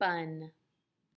bun